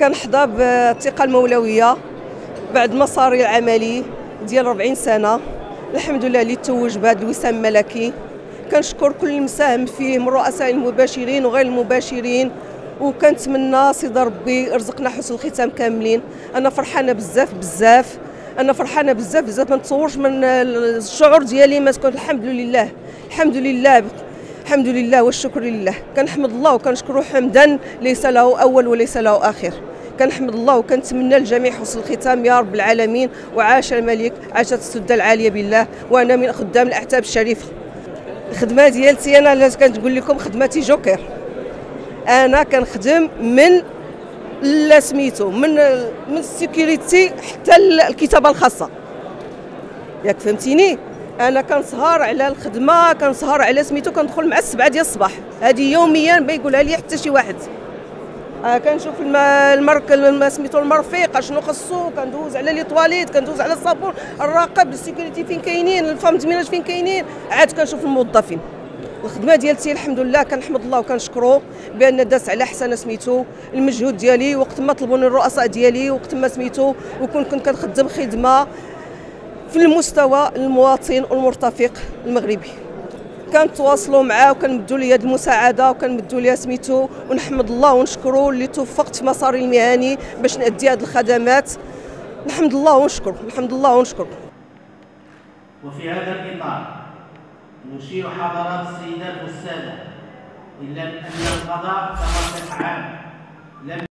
كنحظى بالثقة المولوية بعد مساري العملي ديال 40 سنة. الحمد لله اللي توج بهذا الوسام الملكي كنشكر كل المساهم فيه من الرؤساء المباشرين وغير المباشرين. وكنتمنى سيدي ربي يرزقنا حسن الختام كاملين. أنا فرحانة بزاف بزاف. أنا فرحانة بزاف بزاف. ما نتصورش من الشعور ديالي ما تكون الحمد لله. الحمد لله. الحمد لله والشكر لله. كنحمد الله وكنشكره حمدا. ليس له أول وليس له آخر. كنحمد الله وكنتمنى للجميع حسن الختام يا رب العالمين. وعاش الملك عاشت السده العالية بالله. وأنا من خدام الاعتاب الشريفه الخدمة ديالتي أنا اللي كنقول لكم خدمتي جوكر. أنا كنخدم من لا سميتو من من السيكوريتي حتى الكتابة الخاصة. ياك فهمتيني؟ أنا كنسهر على الخدمة كنسهر على سميتو كندخل مع السبعة ديال الصباح. هذه يوميا ما يقولها لي حتى شي واحد. آه كنشوف المرك سميتو المرفيق شنو خصو؟ كندوز على لي طواليت كندوز على الصابون الراقب ال sécurité فين كاينين ال femmes de ménage فين كاينين؟ عاد كنشوف الموظفين. الخدمة ديالتي الحمد لله كنحمد الله وكنشكرو بأن داس على حسن سميتو المجهود ديالي وقت ما طلبوني الرؤساء ديالي وقت ما سميتو وكون كنت كنخدم خدمة في المستوى المواطن والمرتفق المغربي. كنتواصلوا معاه وكنمدوا لي هذه المساعدة وكنمدوا لي سميتو ونحمد الله ونشكره اللي توفقت في مساري المهني باش نأدي هذه الخدمات. نحمد الله ونشكر نحمد الله ونشكر. وفي هذا الإطار نشير حضرات السيدات والساده إلى أن القضاء كما عام لم